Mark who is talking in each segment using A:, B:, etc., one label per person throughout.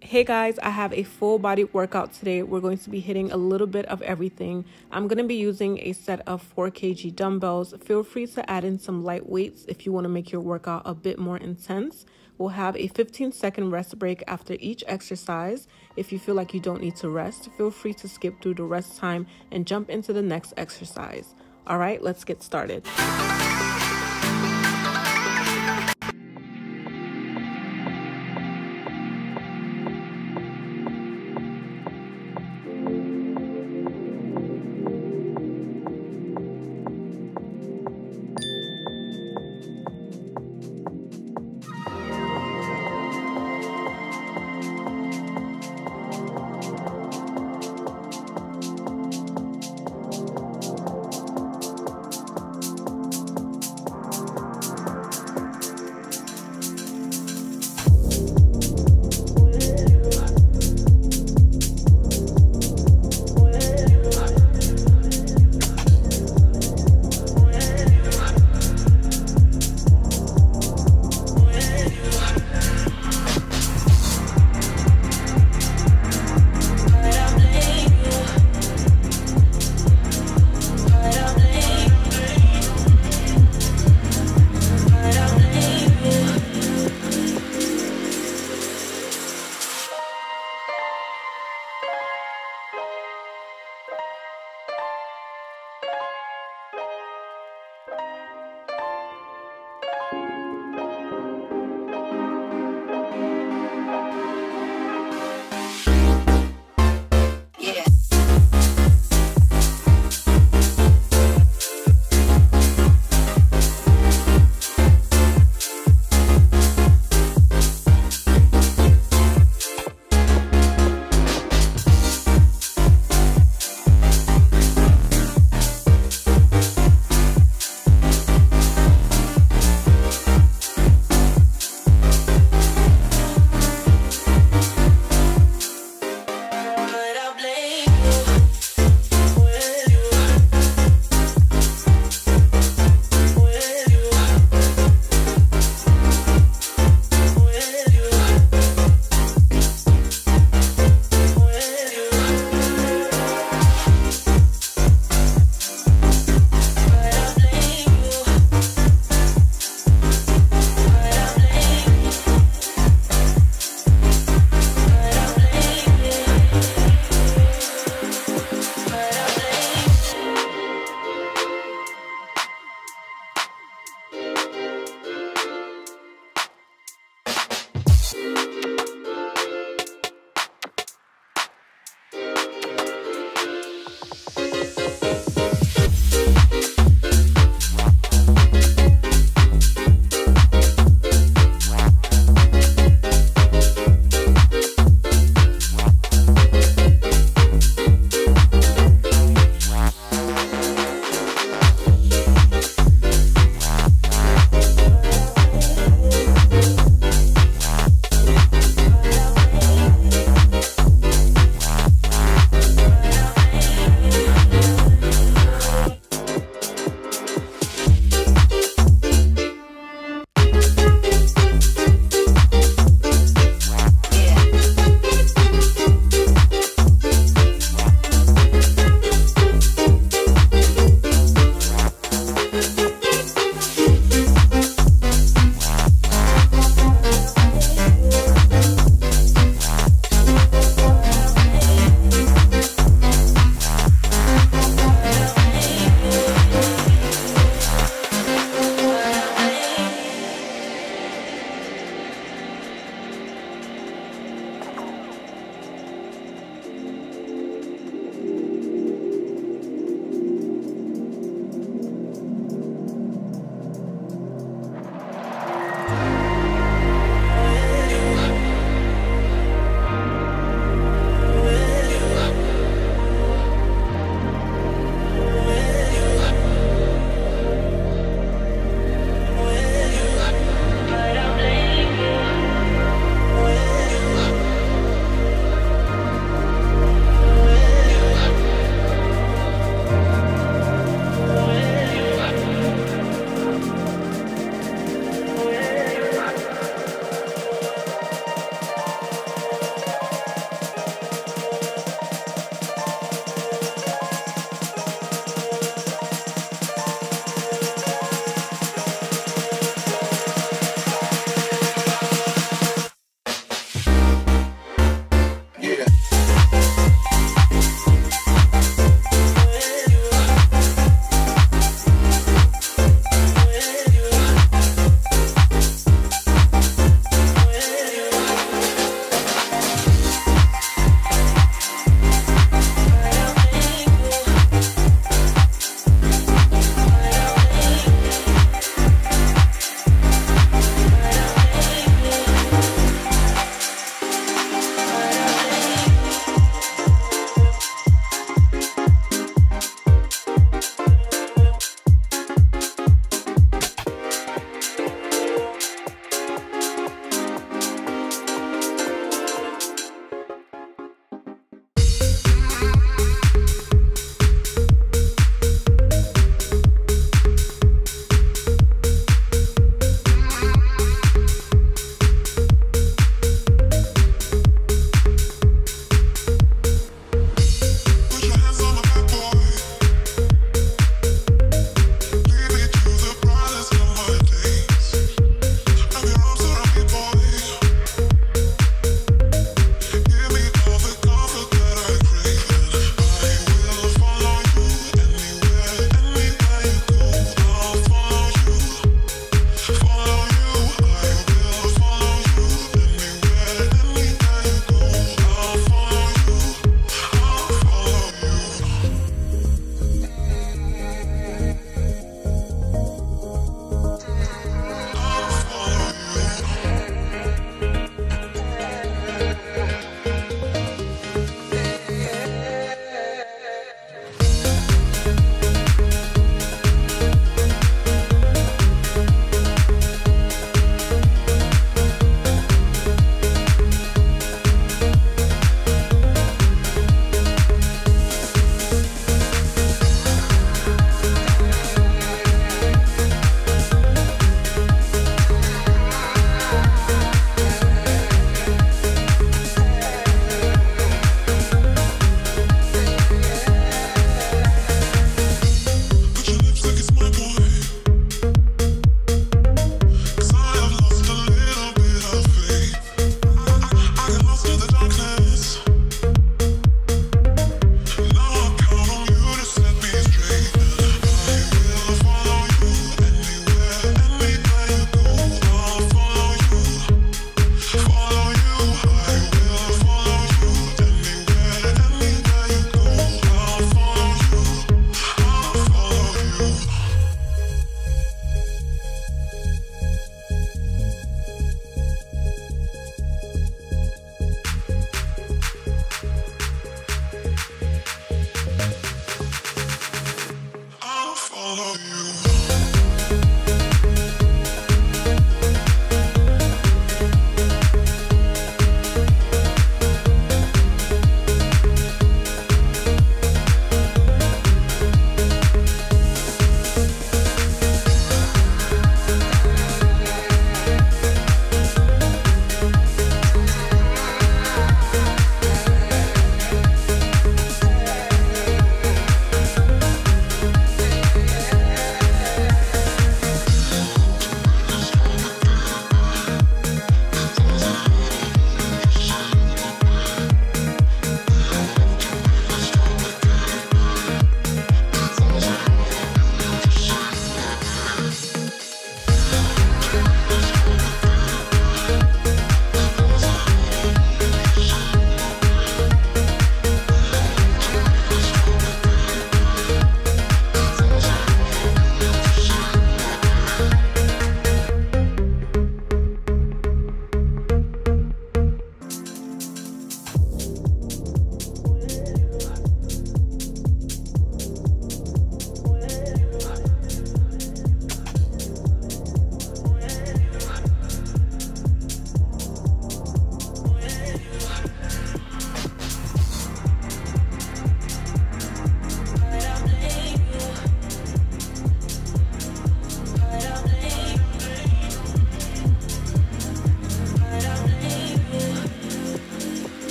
A: Hey guys, I have a full body workout today. We're going to be hitting a little bit of everything. I'm going to be using a set of 4 kg dumbbells. Feel free to add in some light weights if you want to make your workout a bit more intense. We'll have a 15 second rest break after each exercise. If you feel like you don't need to rest, feel free to skip through the rest time and jump into the next exercise. All right, let's get started.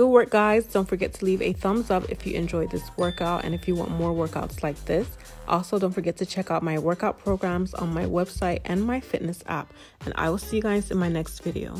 A: Good work, guys. Don't forget to leave a thumbs up if you enjoyed this workout and if you want more workouts like this. Also, don't forget to check out my workout programs on my website and my fitness app. And I will see you guys in my next video.